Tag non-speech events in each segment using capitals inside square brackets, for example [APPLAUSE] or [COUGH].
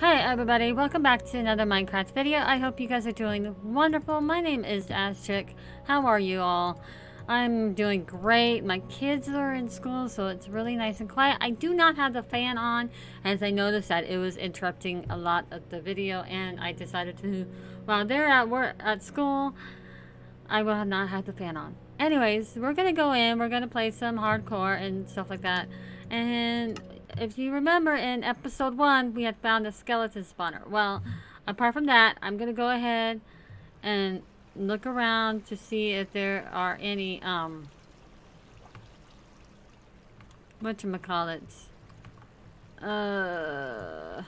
Hi everybody, welcome back to another Minecraft video. I hope you guys are doing wonderful. My name is Azchick. How are you all? I'm doing great. My kids are in school, so it's really nice and quiet. I do not have the fan on, as I noticed that it was interrupting a lot of the video, and I decided to, while they're at work at school, I will not have the fan on. Anyways, we're gonna go in, we're gonna play some hardcore and stuff like that. And if you remember in episode one, we had found a skeleton spawner. Well, apart from that, I'm going to go ahead and look around to see if there are any, um, whatchamacallits, uh,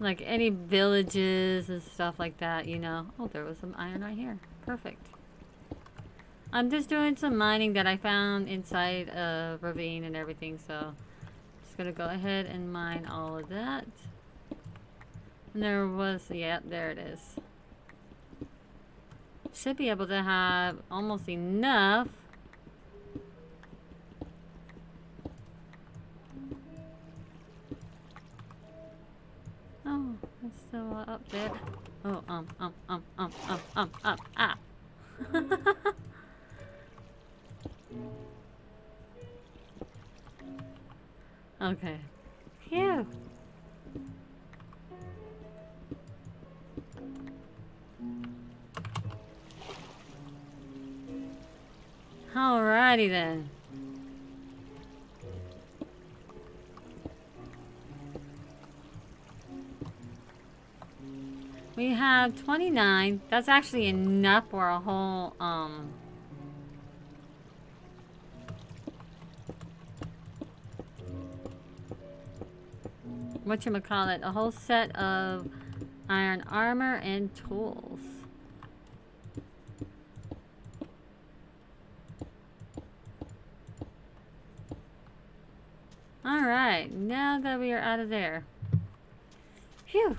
like any villages and stuff like that, you know. Oh, there was some iron right here. Perfect. I'm just doing some mining that I found inside a ravine and everything, so just gonna go ahead and mine all of that. And there was, yeah, there it is. Should be able to have almost enough. Oh, it's still up there. Oh, um, um, um, um, um, um, um, ah. [LAUGHS] Okay. Phew. Alrighty then. We have 29. That's actually enough for a whole, um, what you call it, a whole set of iron armor and tools. Alright, now that we are out of there. Phew!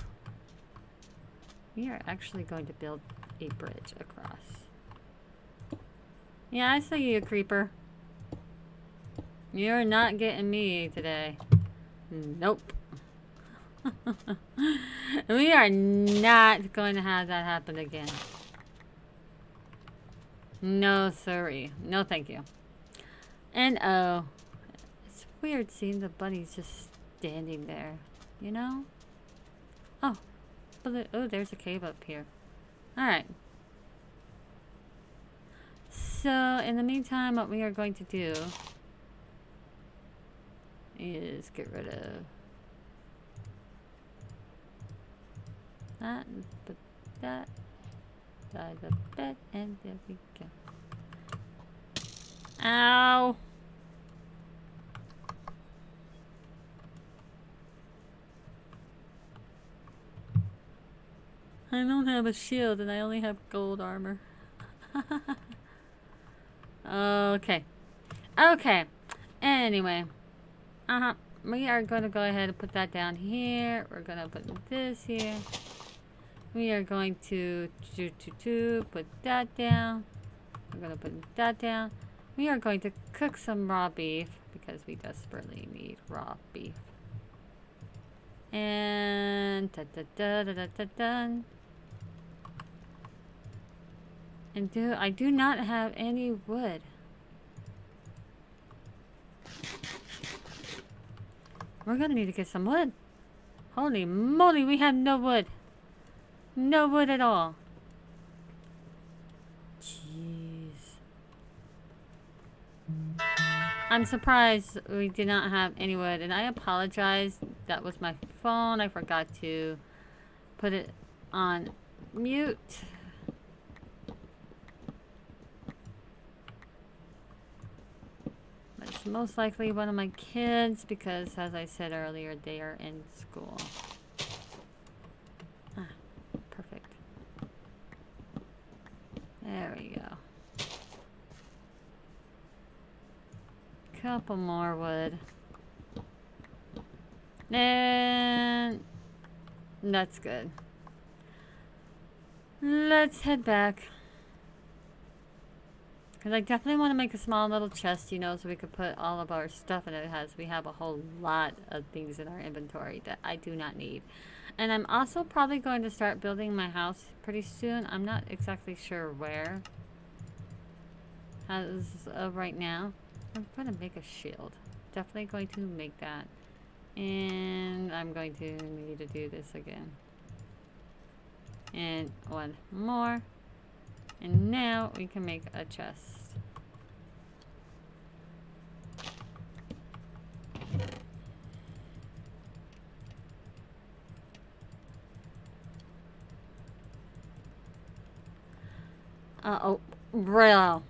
We are actually going to build a bridge across. Yeah, I see you, creeper. You're not getting me today. Nope. [LAUGHS] we are not going to have that happen again. No, sorry. No, thank you. And oh, it's weird seeing the bunnies just standing there, you know? Oh, oh, there's a cave up here. Alright. So, in the meantime, what we are going to do is get rid of that and put that by the bed and there we go. Ow! I don't have a shield and I only have gold armor. [LAUGHS] okay. Okay. Anyway. Uh-huh. We are going to go ahead and put that down here. We're going to put this here. We are going to to to to put that down. We're gonna put that down. We are going to cook some raw beef because we desperately need raw beef. And da da da da da da done. And do I do not have any wood. We're gonna need to get some wood. Holy moly, we have no wood. No wood at all. Jeez. I'm surprised we did not have any wood. And I apologize. That was my phone. I forgot to put it on mute. it's most likely one of my kids because, as I said earlier, they are in school. There we go. Couple more wood. And that's good. Let's head back. Because I definitely want to make a small little chest, you know, so we could put all of our stuff in it. Has we have a whole lot of things in our inventory that I do not need. And I'm also probably going to start building my house pretty soon. I'm not exactly sure where. As of right now. I'm going to make a shield. Definitely going to make that. And I'm going to need to do this again. And one more. And now we can make a chest. Uh oh, bro.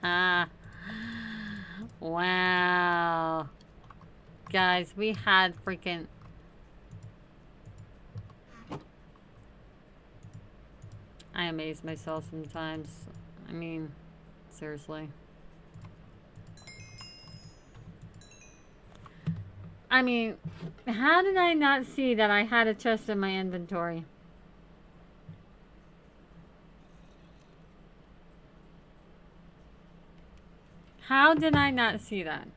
[LAUGHS] wow. Guys, we had freaking... I amaze myself sometimes. I mean, seriously. I mean, how did I not see that I had a chest in my inventory? How did I not see that?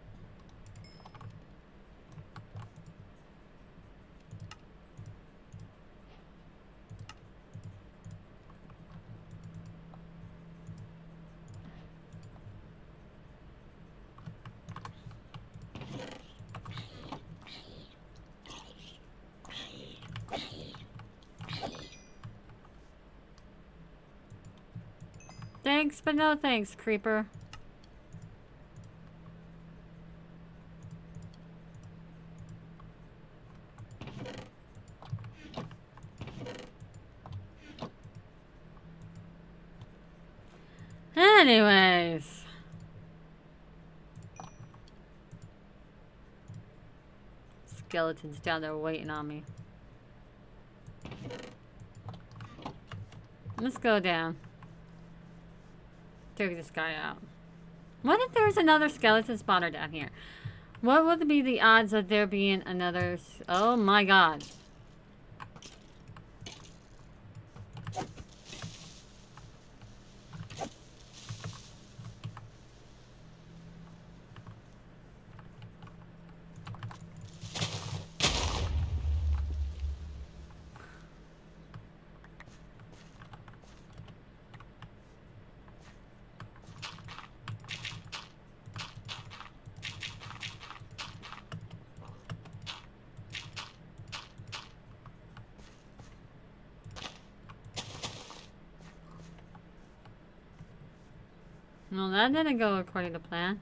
Thanks, but no thanks, creeper. Anyways. Skeletons down there waiting on me. Let's go down. Take this guy out. What if there's another skeleton spawner down here? What would be the odds of there being another... Oh my god. Well, that didn't go according to plan.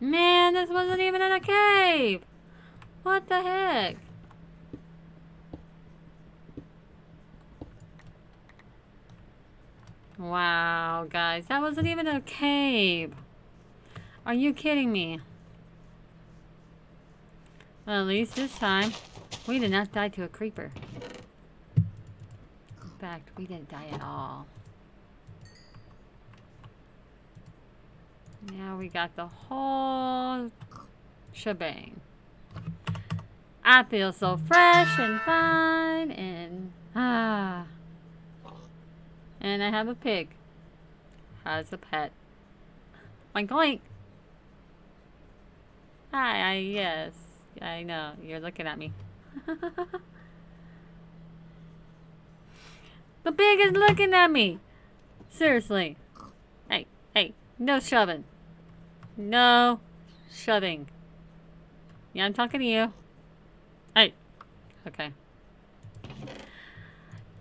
Man, this wasn't even in a cave! What the heck? Wow, guys, that wasn't even a cave. Are you kidding me? At least this time, we did not die to a creeper. In fact, we didn't die at all. Now we got the whole shebang. I feel so fresh and fine and ah. And I have a pig. As a pet. Oink oink. Hi, I, yes. I know, you're looking at me. [LAUGHS] the pig is looking at me! Seriously. Hey, hey, no shoving. No shoving. Yeah, I'm talking to you. Hey. Okay.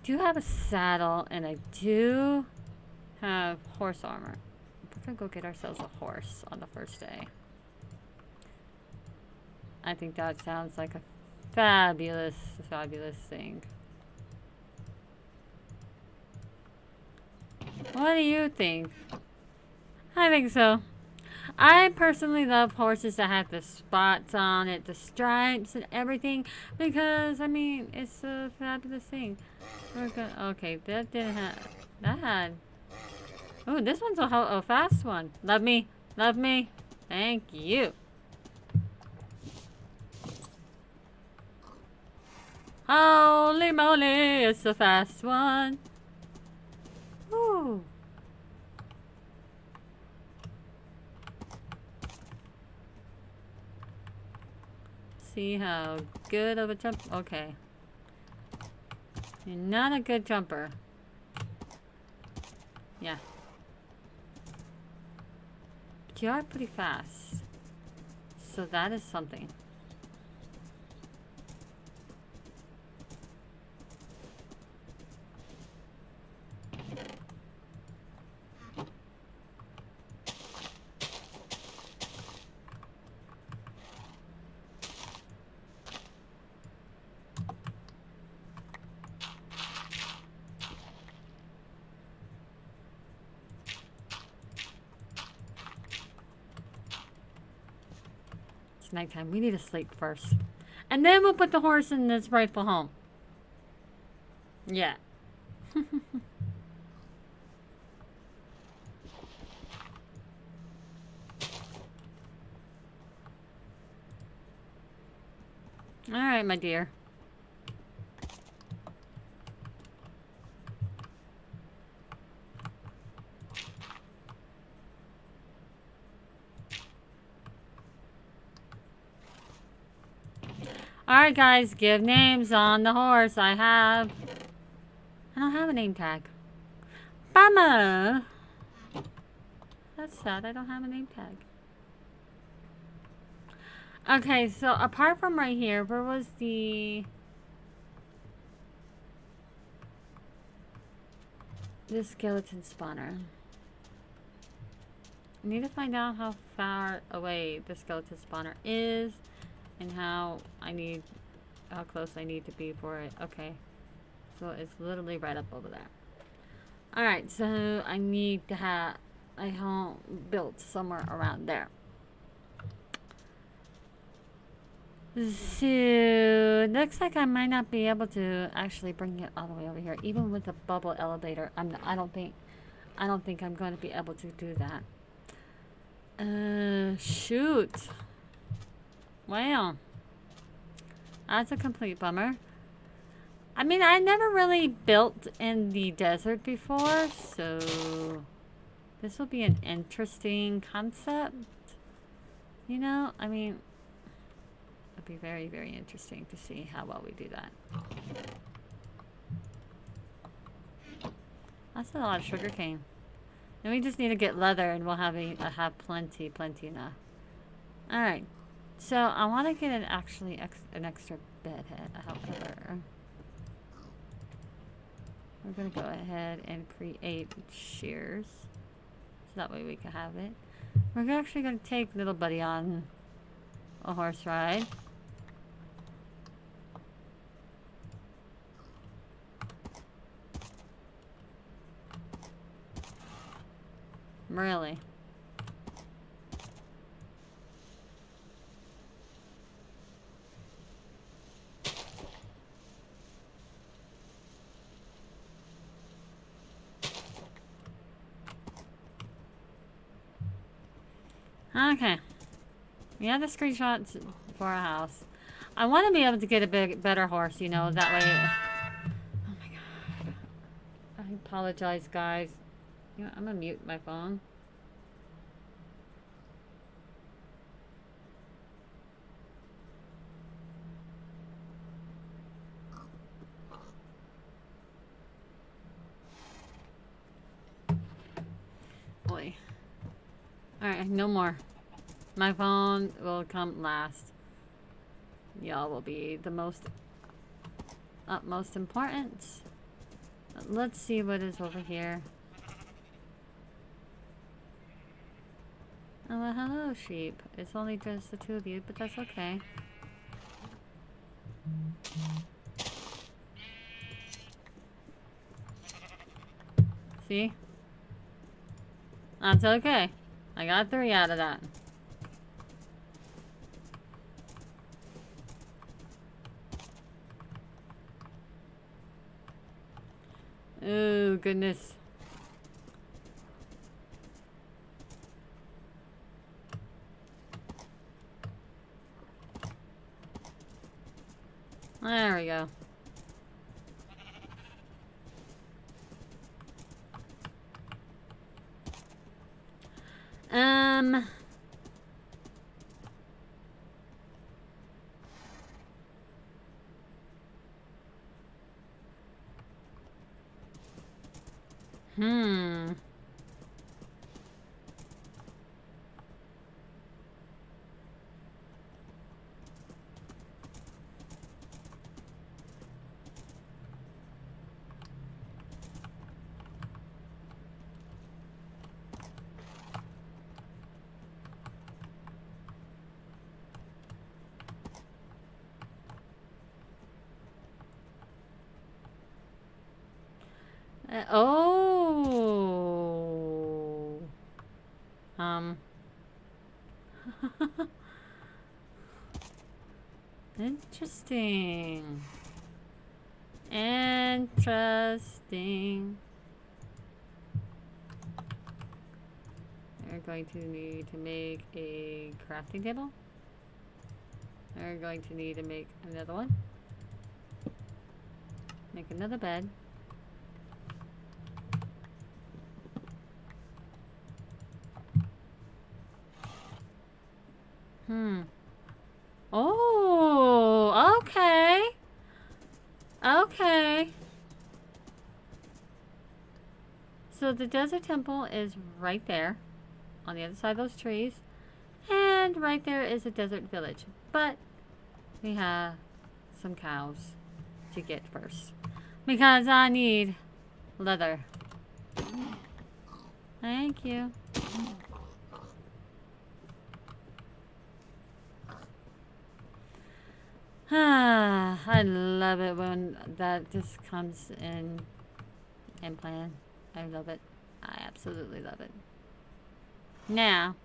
Do have a saddle, and I do have horse armor. We're gonna go get ourselves a horse on the first day. I think that sounds like a fabulous, fabulous thing. What do you think? I think so. I personally love horses that have the spots on it, the stripes and everything, because, I mean, it's a fabulous thing. Gonna, okay, that didn't have, that had, Oh, this one's a, a fast one. Love me. Love me. Thank you. Holy moly, it's a fast one. Ooh. See how good of a jump. Okay. You're not a good jumper. Yeah. But you are pretty fast. So that is something. Nighttime. We need to sleep first. And then we'll put the horse in its rightful home. Yeah. [LAUGHS] Alright, my dear. Alright guys, give names on the horse I have. I don't have a name tag. Bummer! That's sad, I don't have a name tag. Okay, so apart from right here, where was the... The skeleton spawner? I need to find out how far away the skeleton spawner is and how I need, how close I need to be for it. Okay. So it's literally right up over there. Alright, so I need to have a home built somewhere around there. So, looks like I might not be able to actually bring it all the way over here. Even with the bubble elevator, I'm, I don't think, I don't think I'm going to be able to do that. Uh, shoot. Wow. That's a complete bummer. I mean, I never really built in the desert before, so this will be an interesting concept. You know, I mean, it'll be very, very interesting to see how well we do that. That's a lot of sugar cane. And we just need to get leather and we'll have a, uh, have plenty, plenty enough. Alright. So I want to get an actually ex an extra bed head, however. We're going to go ahead and create shears. So that way we can have it. We're actually going to take little buddy on a horse ride. Really? Okay. We have the screenshots for our house. I want to be able to get a big, better horse, you know, that way... Oh my god. I apologize, guys. You know, I'm gonna mute my phone. Boy. Alright, no more. My phone will come last. Y'all will be the most utmost important. Let's see what is over here. Oh, well, hello, sheep. It's only just the two of you, but that's okay. See? That's okay. I got three out of that. Oh, goodness. There we go. Um... Uh, oh. Um. [LAUGHS] Interesting. Interesting. We're going to need to make a crafting table. We're going to need to make another one. Make another bed. Hmm. Oh, okay. Okay. So the desert temple is right there on the other side of those trees. And right there is a desert village. But we have some cows to get first. Because I need leather. Thank you. Ah, I love it when that just comes in in plan. I love it. I absolutely love it. Now,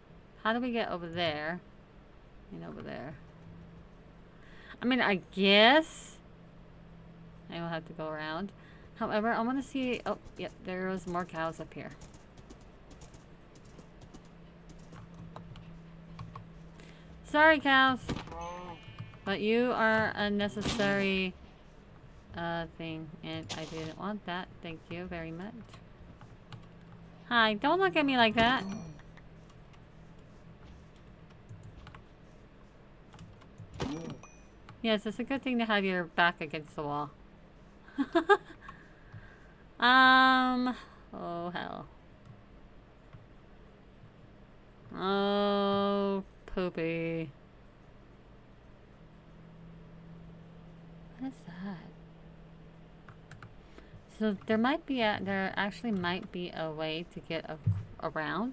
how do we get over there? And over there. I mean, I guess I will have to go around. However, I want to see... Oh, yep, there's more cows up here. Sorry, cows. But you are a necessary uh, thing, and I didn't want that. Thank you very much. Hi, don't look at me like that. Yes, it's a good thing to have your back against the wall. [LAUGHS] um, oh hell. Oh, poopy. What is that? So there might be a, there actually might be a way to get a, around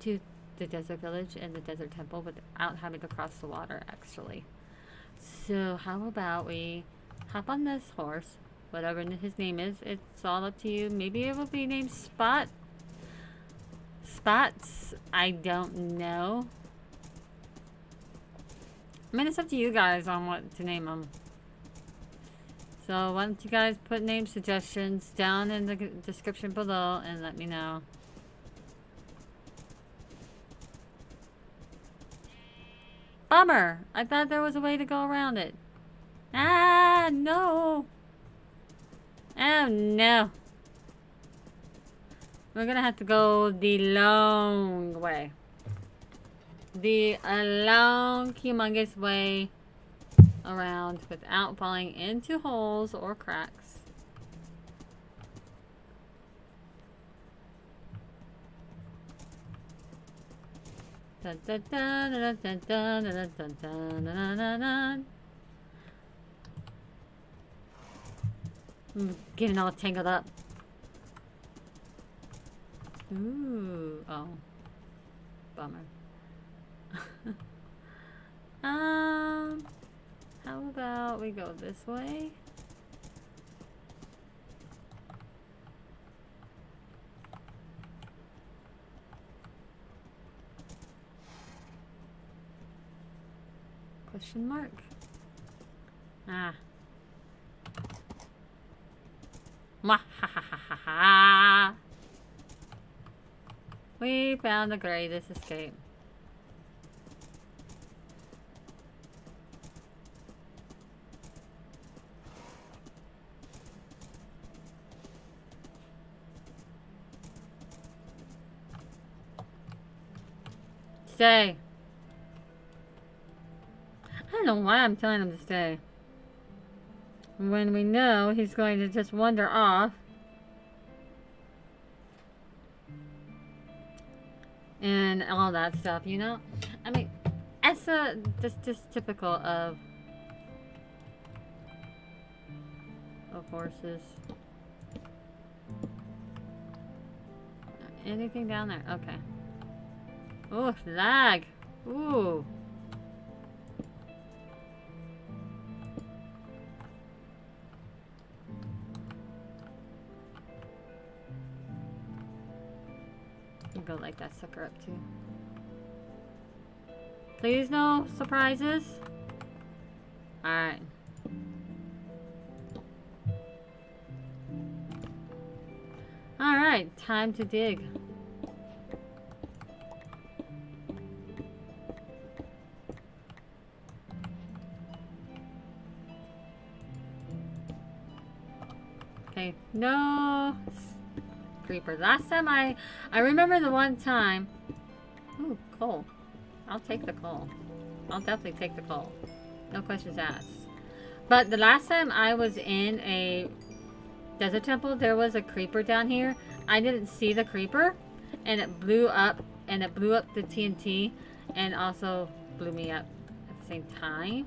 to the desert village and the desert temple without having to cross the water actually. So how about we hop on this horse, whatever his name is, it's all up to you. Maybe it will be named Spot. Spots, I don't know. I mean, it's up to you guys on what to name them. So why don't you guys put name suggestions down in the description below and let me know. Bummer! I thought there was a way to go around it. Ah, no! Oh, no. We're gonna have to go the long way. The long, humongous way around without falling into holes or cracks. I'm getting all tangled up. Ooh, oh. Bummer. um... How about we go this way? Question mark. Ah. ha. We found the greatest escape. Stay. I don't know why I'm telling him to stay. When we know he's going to just wander off. And all that stuff, you know? I mean, that's just, just typical of, of horses. Anything down there? Okay. Oh, lag. Ooh. I'll go like that sucker up too. Please no surprises. Alright. Alright, time to dig. No creeper. Last time I, I remember the one time. Ooh, coal. I'll take the coal. I'll definitely take the coal. No questions asked. But the last time I was in a desert temple, there was a creeper down here. I didn't see the creeper, and it blew up, and it blew up the TNT, and also blew me up at the same time.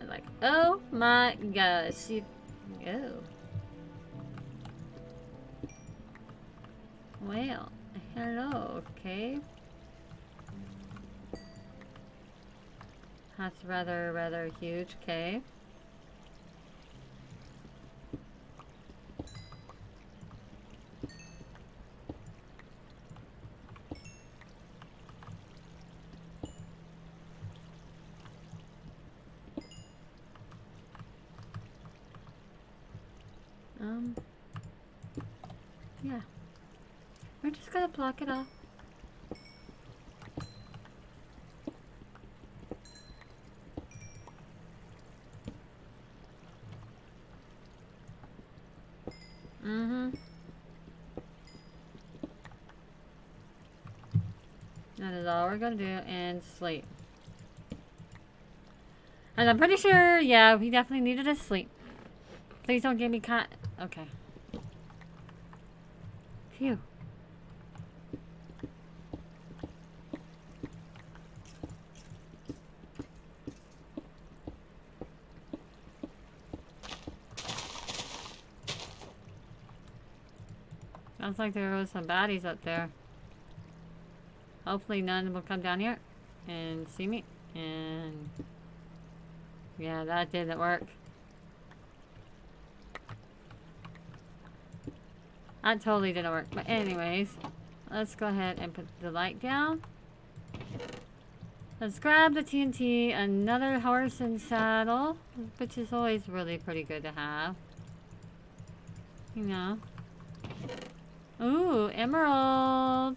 I'm like, oh my gosh. oh. Well, hello, okay. That's rather, rather huge cave. Um, yeah. We're just gonna block it off. Mm-hmm. That is all we're gonna do and sleep. And I'm pretty sure, yeah, we definitely needed to sleep. Please don't get me caught. Okay. Phew. Sounds like there was some baddies up there. Hopefully none will come down here and see me. And yeah, that didn't work. That totally didn't work. But anyways, let's go ahead and put the light down. Let's grab the TNT, another horse and saddle, which is always really pretty good to have. You know. Ooh, emerald.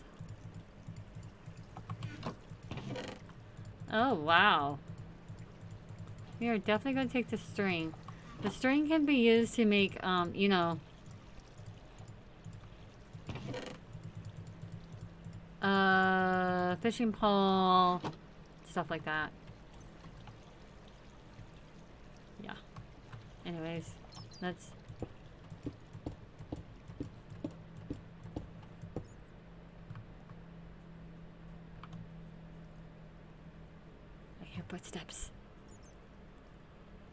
Oh, wow. We are definitely going to take the string. The string can be used to make, um, you know, uh, fishing pole, stuff like that. Yeah. Anyways, let's footsteps.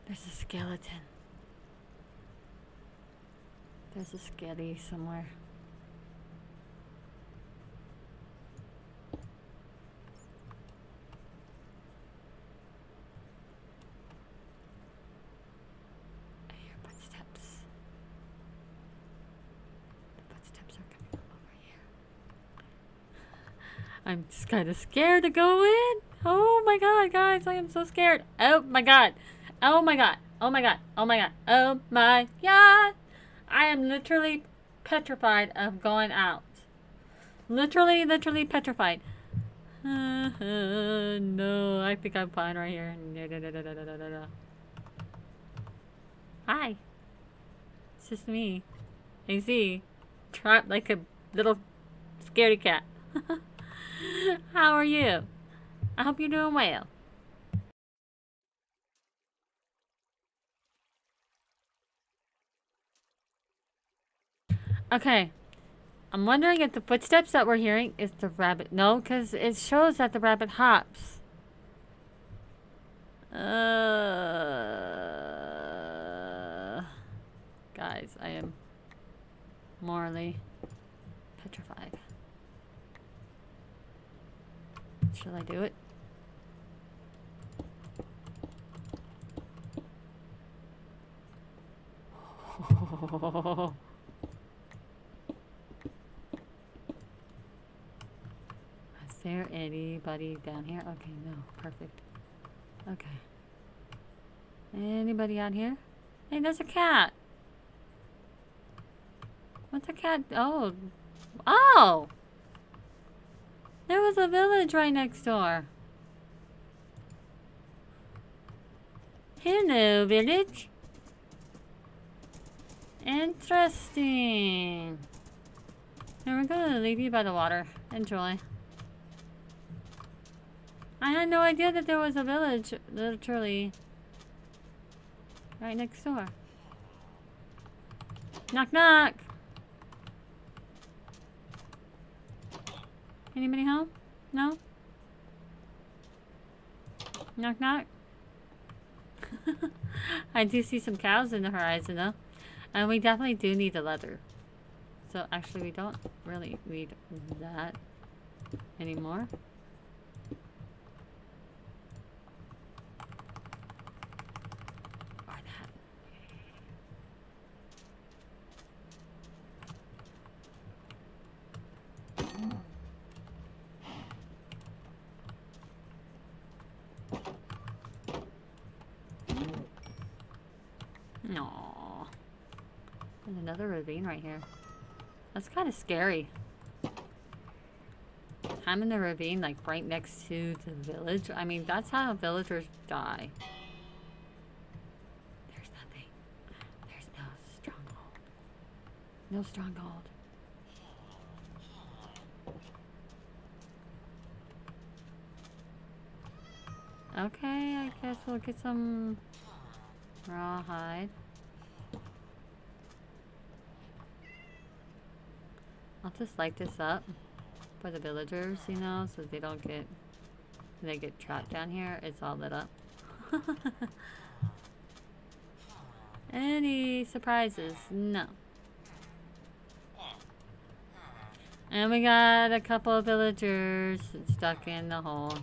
There's a skeleton. There's a skelly somewhere. Footsteps. Footsteps are coming over here. [LAUGHS] I'm just kind of scared to go in. Oh my god, guys, I am so scared. Oh my god. Oh my god. Oh my god. Oh my god. Oh my god. I am literally petrified of going out. Literally, literally petrified. [LAUGHS] No, I think I'm fine right here. Hi. It's just me. AC. Trapped like a little scaredy cat. [LAUGHS] How are you? I hope you're doing well. Okay. I'm wondering if the footsteps that we're hearing is the rabbit. No, because it shows that the rabbit hops. Uh, guys, I am morally petrified. Shall I do it? [LAUGHS] Is there anybody down here? Okay, no. Perfect. Okay. Anybody out here? Hey, there's a cat. What's a cat? Oh. Oh! There was a village right next door. Hello, village. Interesting. Here, we're gonna leave you by the water. Enjoy. I had no idea that there was a village, literally, right next door. Knock, knock! Anybody home? No? Knock, knock? [LAUGHS] I do see some cows in the horizon, though. And we definitely do need the leather. So, actually, we don't really need that anymore. Another ravine right here. That's kind of scary. I'm in the ravine, like, right next to the village. I mean, that's how villagers die. There's nothing. There's no stronghold. No stronghold. Okay, I guess we'll get some rawhide. I'll just light this up for the villagers, you know, so they don't get, they get trapped down here. It's all lit up. [LAUGHS] Any surprises? No. And we got a couple of villagers stuck in the hole.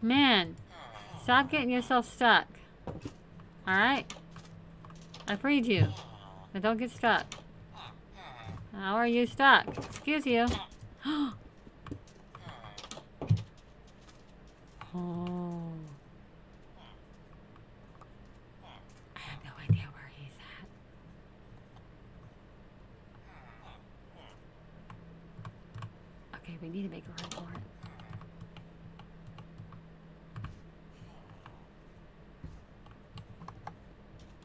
Man, stop getting yourself stuck. Alright? I freed you. Now don't get stuck. How are you stuck? Excuse you. [GASPS] oh. I have no idea where he's at. Okay, we need to make a run for it.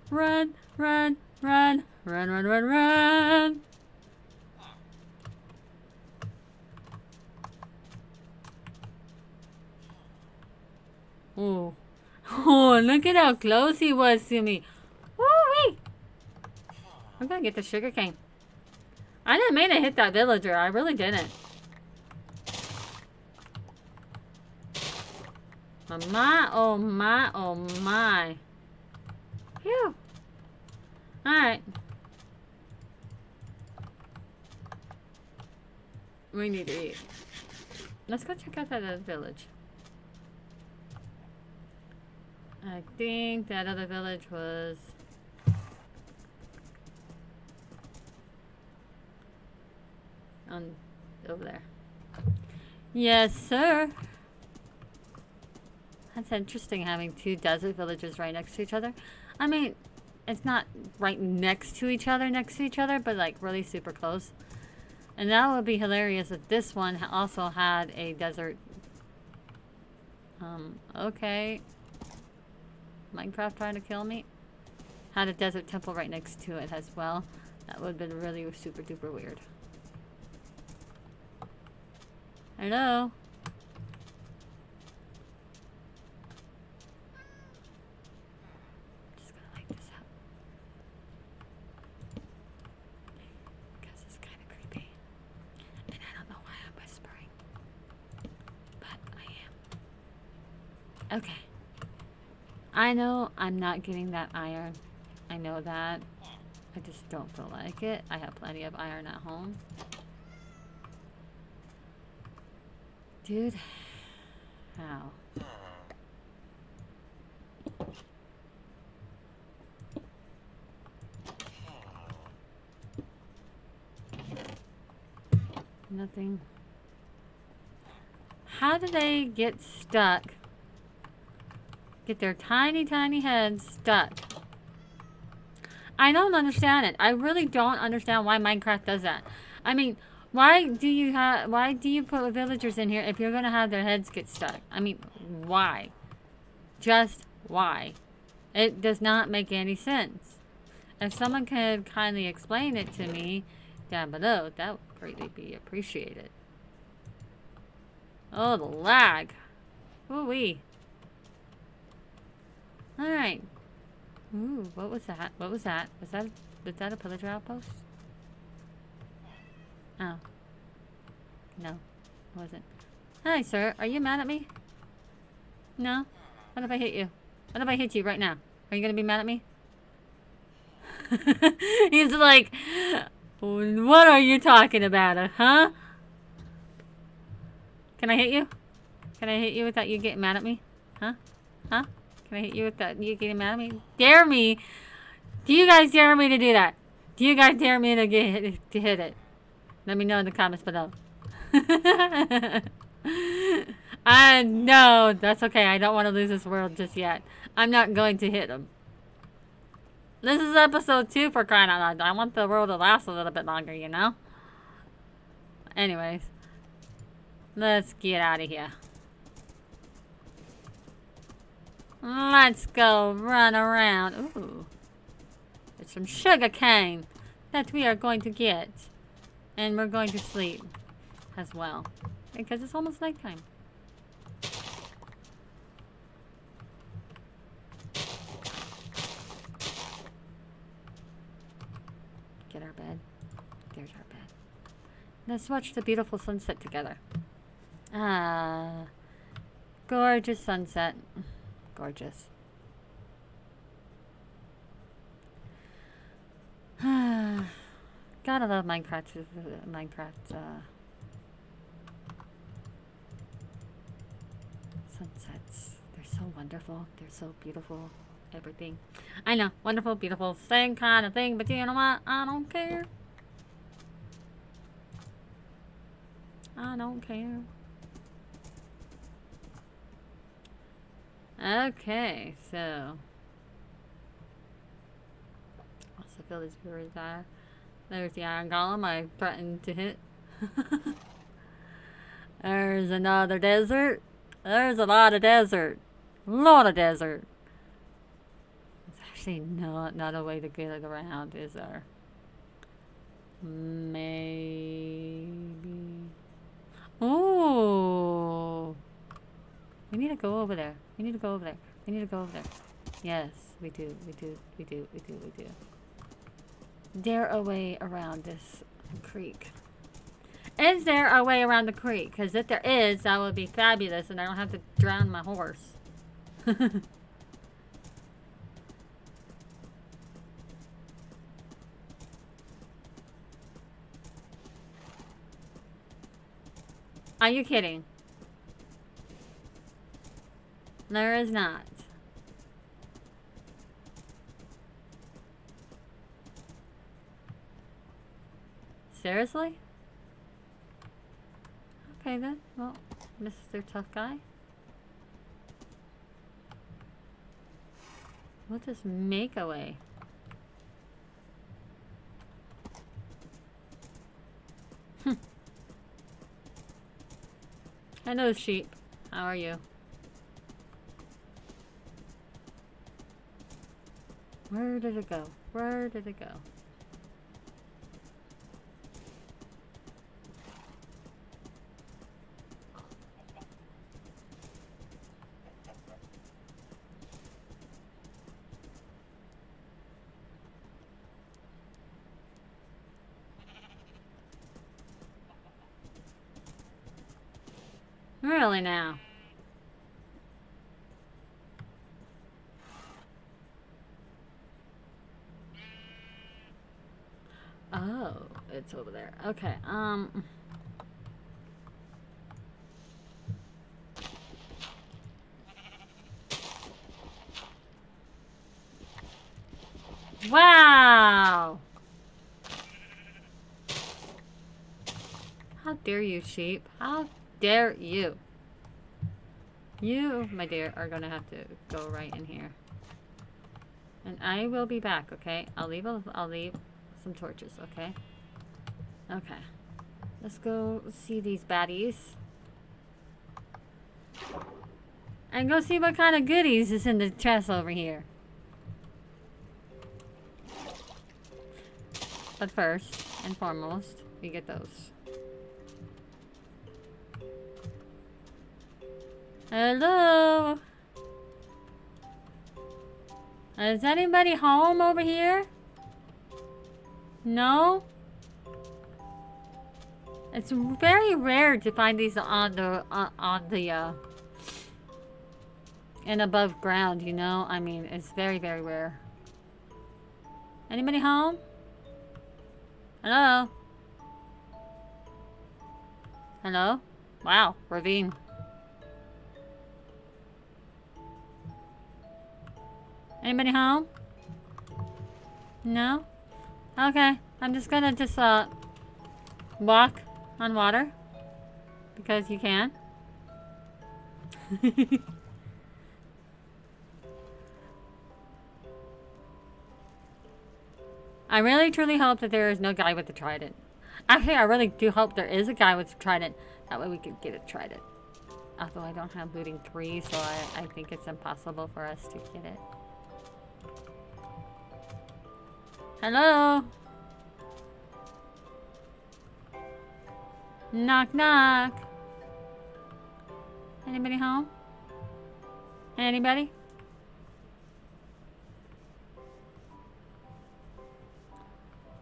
Run, run, run, run, run, run, run. Oh, oh, look at how close he was to me. Woo-wee. I'm gonna get the sugar cane. I didn't mean to hit that villager. I really didn't. Oh my, oh my, oh my. Phew. Alright. We need to eat. Let's go check out that other village. I think that other village was... On over there. Yes, sir. That's interesting having two desert villages right next to each other. I mean, it's not right next to each other, next to each other, but like really super close. And that would be hilarious if this one also had a desert. Um, okay. Minecraft trying to kill me? Had a desert temple right next to it as well. That would have been really super duper weird. Hello? Just gonna light this up. Because it's kind of creepy. And I don't know why I'm whispering. But I am. Okay. I know I'm not getting that iron. I know that. I just don't feel like it. I have plenty of iron at home. Dude. How? Nothing. How do they get stuck? Get their tiny, tiny heads stuck. I don't understand it. I really don't understand why Minecraft does that. I mean, why do you have why do you put villagers in here if you're gonna have their heads get stuck? I mean, why? Just why? It does not make any sense. If someone could kindly explain it to me down below, that would greatly be appreciated. Oh, the lag. Ooh wee. Alright. Ooh, what was that? What was that? Was that was that a pillager outpost? Oh. No, it wasn't. Hi, sir. Are you mad at me? No? What if I hit you? What if I hit you right now? Are you gonna be mad at me? [LAUGHS] He's like, what are you talking about, uh, huh? Can I hit you? Can I hit you without you getting mad at me? Huh? Huh? Hit you without you getting mad at me? Dare me? Do you guys dare me to do that? Do you guys dare me to get hit, to hit it? Let me know in the comments below. [LAUGHS] I know that's okay. I don't want to lose this world just yet. I'm not going to hit him. This is episode two for crying out loud. I want the world to last a little bit longer, you know? Anyways. Let's get out of here. Let's go run around. Ooh. There's some sugar cane that we are going to get. And we're going to sleep as well. Because it's almost nighttime. Get our bed. There's our bed. Let's watch the beautiful sunset together. Ah. Gorgeous sunset. Gorgeous. [SIGHS] Gotta love Minecraft. Uh, Minecraft. Uh, sunsets. They're so wonderful. They're so beautiful. Everything. I know. Wonderful, beautiful, same kind of thing. But you know what? I don't care. I don't care. Okay, so. Also feel this viewers are. There's the iron golem I threatened to hit. [LAUGHS] There's another desert. There's a lot of desert. A lot of desert. It's actually not, not a way to get it around, is there? Maybe. Oh. We need to go over there. We need to go over there. We need to go over there. Yes, we do. We do. We do. We do. We do there a way around this creek? Is there a way around the creek? Because if there is, that would be fabulous and I don't have to drown my horse. [LAUGHS] Are you kidding? There is not. Seriously? Okay then. Well, Mr. Tough Guy. We'll just make a way. [LAUGHS] Hmm. Hello, sheep. How are you? Where did it go? Where did it go? Really now? It's over there. Okay, um... Wow! How dare you, sheep? How dare you? You, my dear, are gonna have to go right in here. And I will be back, okay? I'll leave I'll leave some torches, okay? Okay. Let's go see these baddies. And go see what kind of goodies is in the chest over here. But first and foremost, we get those. Hello? Is anybody home over here? No? It's very rare to find these on the on, the uh and above ground, you know? I mean, it's very very rare. Anybody home? Hello? Hello? Wow, ravine. Anybody home? No? Okay, I'm just gonna just uh walk on water because you can. [LAUGHS] I really truly hope that there is no guy with a trident. Actually, I really do hope there is a guy with a trident. That way we could get a trident. Although I don't have looting 3, so I, I think it's impossible for us to get it. Hello? Knock knock. Anybody home? Anybody?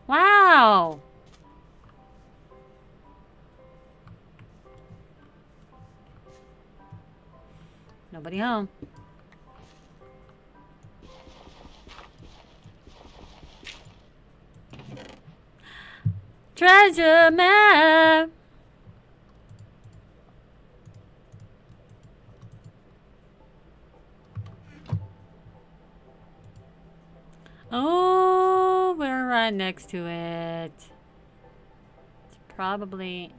Wow! Nobody home. Treasure map! Oh, we're right next to it. It's probably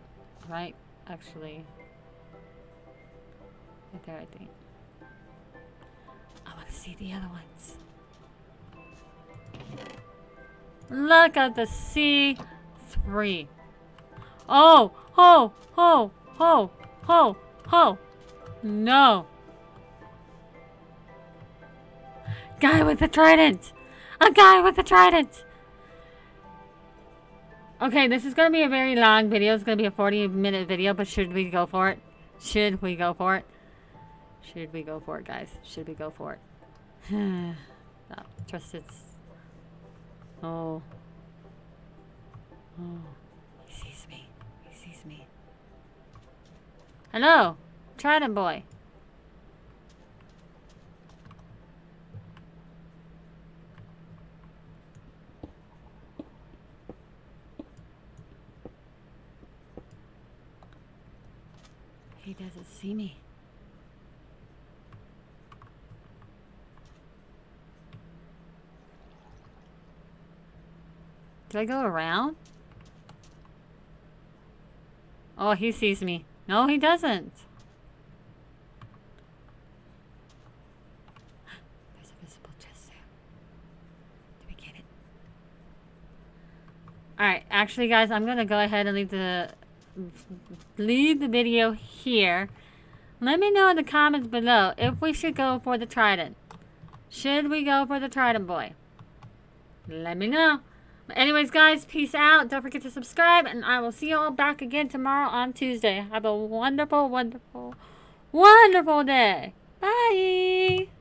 right, actually. Right there, I think. I want to see the other ones. Look at the C3. Oh, ho, ho, ho, ho, ho. No. Guy with the trident. A guy with a trident. Okay, this is going to be a very long video. It's going to be a 40 minute video, but should we go for it? Should we go for it? Should we go for it, guys? Should we go for it? [SIGHS] no, trust it's... Oh. Oh, he sees me. He sees me. Hello, Trident Boy. He doesn't see me. Did I go around? Oh, he sees me. No, he doesn't. [GASPS] There's a visible chest there. Did we get it? Alright, actually guys, I'm gonna go ahead and leave the leave the video here. Let me know in the comments below if we should go for the trident. Should we go for the trident boy? Let me know. But anyways, guys, peace out. Don't forget to subscribe, and I will see you all back again tomorrow on Tuesday. Have a wonderful, wonderful, wonderful day. Bye.